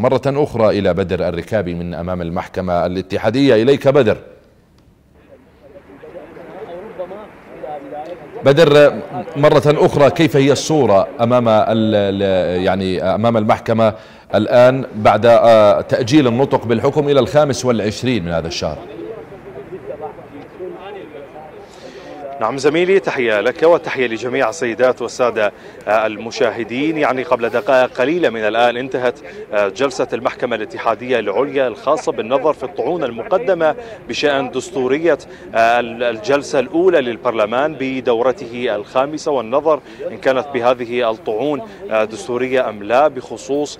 مرة أخرى إلى بدر الركابي من أمام المحكمة الاتحادية. إليك بدر. بدر مرة أخرى كيف هي الصورة أمام يعني أمام المحكمة الآن بعد تأجيل النطق بالحكم إلى الخامس والعشرين من هذا الشهر؟ نعم زميلي تحية لك وتحية لجميع السيدات والسادة المشاهدين. يعني قبل دقائق قليلة من الآن انتهت جلسة المحكمة الاتحادية العليا الخاصة بالنظر في الطعون المقدمة بشأن دستورية الجلسة الأولى للبرلمان بدورته الخامسة والنظر إن كانت بهذه الطعون دستورية أم لا بخصوص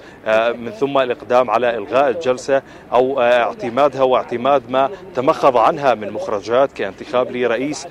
من ثم الإقدام على إلغاء الجلسة أو اعتمادها واعتماد ما تمخض عنها من مخرجات كانتخاب لرئيس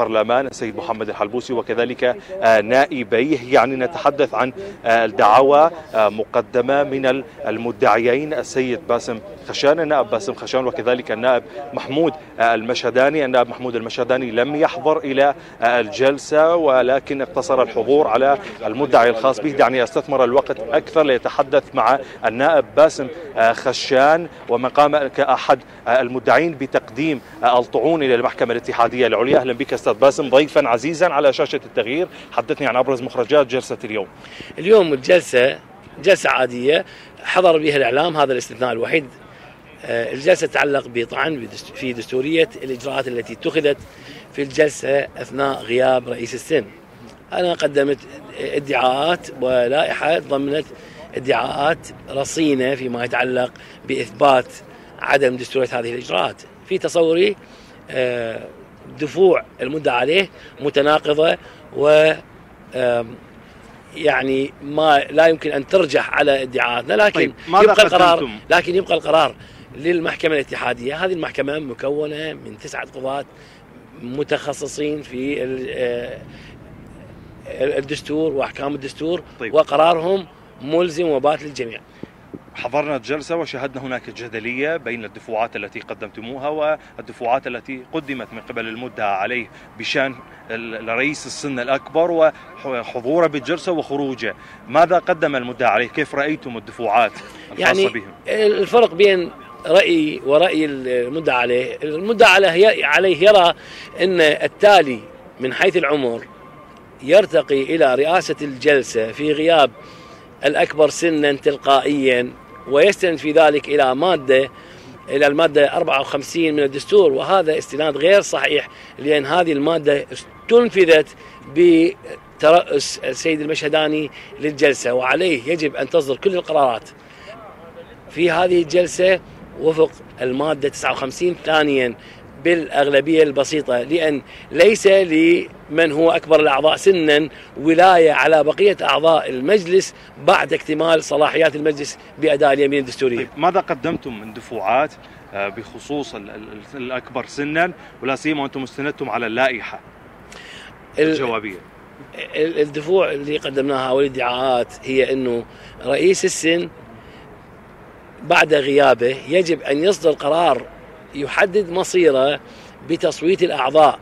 السيد محمد الحلبوسي وكذلك نائبيه يعني نتحدث عن الدعاوى مقدمة من المدعيين السيد باسم خشان النائب باسم خشان وكذلك النائب محمود المشهداني. النائب محمود المشهداني لم يحضر إلى الجلسة ولكن اقتصر الحضور على المدعي الخاص به. دعني أستثمر الوقت أكثر ليتحدث مع النائب باسم خشان ومن قام كأحد المدعين بتقديم الطعون إلى المحكمة الاتحادية. العليا أهلا بك. أستاذ باسم ضيفا عزيزا على شاشة التغيير حدثني عن أبرز مخرجات جلسة اليوم. اليوم الجلسة جلسة عادية حضر بها الإعلام هذا الاستثناء الوحيد. الجلسة تتعلق بطعن في دستورية الإجراءات التي اتخذت في الجلسة أثناء غياب رئيس السن. أنا قدمت ادعاءات ولائحة ضمنت ادعاءات رصينة فيما يتعلق بإثبات عدم دستورية هذه الإجراءات. في تصوري دفوع المدعى عليه متناقضة و يعني ما لا يمكن أن ترجح على ادعاءاتنا لكن طيب يبقى القرار لكن يبقى القرار للمحكمة الاتحادية. هذه المحكمة مكونة من تسعة قضاة متخصصين في الدستور وأحكام الدستور طيب. وقرارهم ملزم وبات للجميع. حضرنا الجلسة وشاهدنا هناك جدلية بين الدفوعات التي قدمتموها والدفوعات التي قدمت من قبل المدعى عليه بشان رئيس السن الأكبر وحضوره بالجلسة وخروجه. ماذا قدم المدعى عليه؟ كيف رأيتم الدفوعات الخاصة يعني بهم؟ الفرق بين رأيي ورأي المدعى عليه. المدعى عليه يرى أن التالي من حيث العمر يرتقي إلى رئاسة الجلسة في غياب الأكبر سنا تلقائيا. ويستند في ذلك إلى مادة إلى المادة 54 من الدستور. وهذا استناد غير صحيح لأن هذه المادة استنفذت بترأس السيد المشهداني للجلسة وعليه يجب أن تصدر كل القرارات في هذه الجلسة وفق المادة 59 ثانيا. بالأغلبية البسيطة لأن ليس لمن هو أكبر الأعضاء سنا ولاية على بقية أعضاء المجلس بعد اكتمال صلاحيات المجلس بأداء اليمين الدستورية. طيب ماذا قدمتم من دفوعات بخصوص الأكبر سنا؟ ولا سيما وأنتم استندتم على اللائحة الجوابية. الدفوع اللي قدمناها والادعاءات هي أنه رئيس السن بعد غيابه يجب أن يصدر قرار يحدد مصيره بتصويت الأعضاء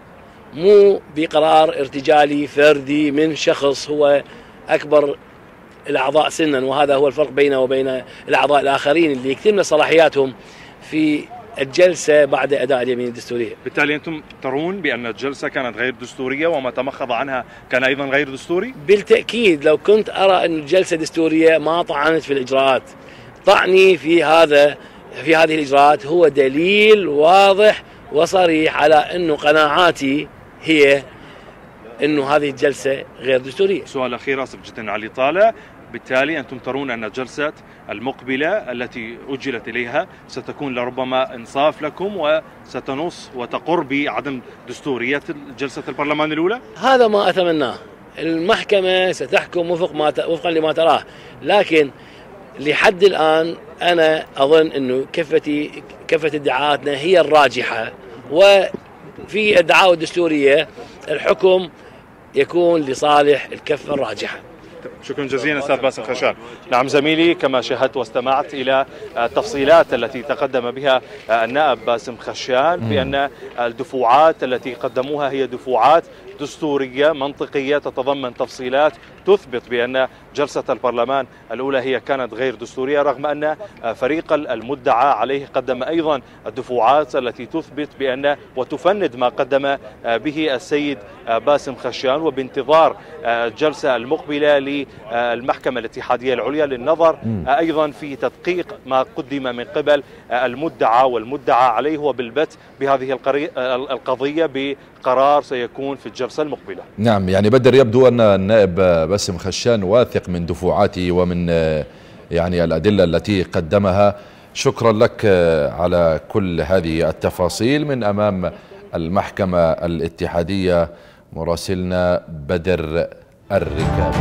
مو بقرار ارتجالي فردي من شخص هو أكبر الأعضاء سنا وهذا هو الفرق بينه وبين الأعضاء الآخرين اللي يكتمل صلاحياتهم في الجلسة بعد أداء اليمين الدستورية بالتالي أنتم ترون بأن الجلسة كانت غير دستورية وما تمخض عنها كان أيضا غير دستوري؟ بالتأكيد لو كنت أرى أن الجلسة دستورية ما طعنت في الإجراءات طعني في هذا في هذه الإجراءات هو دليل واضح وصريح على أنه قناعاتي هي أنه هذه الجلسة غير دستورية. سؤال أخير أسف جدا على الإطالة بالتالي أنتم ترون أن الجلسة المقبلة التي أجلت إليها ستكون لربما إنصاف لكم وستنص وتقر بعدم دستورية جلسة البرلمان الأولى؟ هذا ما أتمناه. المحكمة ستحكم وفق ما ت... وفقا لما تراه. لكن لحد الآن أنا أظن أنه كفة كفة ادعاءاتنا هي الراجحة. وفي الدعاوى الدستورية الحكم يكون لصالح الكفة الراجحة. شكرا جزيلا أستاذ باسم خشان. نعم زميلي كما شاهدت واستمعت إلى التفصيلات التي تقدم بها النائب باسم خشان بأن الدفوعات التي قدموها هي دفوعات دستورية منطقية تتضمن تفصيلات تثبت بأن جلسة البرلمان الأولى هي كانت غير دستورية رغم أن فريق المدعى عليه قدم أيضا الدفوعات التي تثبت بأن وتفند ما قدم به السيد باسم خشان وبانتظار الجلسة المقبلة للمحكمة الاتحادية العليا للنظر أيضا في تدقيق ما قدم من قبل المدعى والمدعى عليه. وبالبت بهذه القضية بقرار سيكون في الجلسة المقبلة. نعم يعني بدر يبدو أن النائب باسم خشان واثق من دفوعاته ومن يعني الأدلة التي قدمها. شكرا لك على كل هذه التفاصيل. من أمام المحكمة الاتحادية مراسلنا بدر الركاب.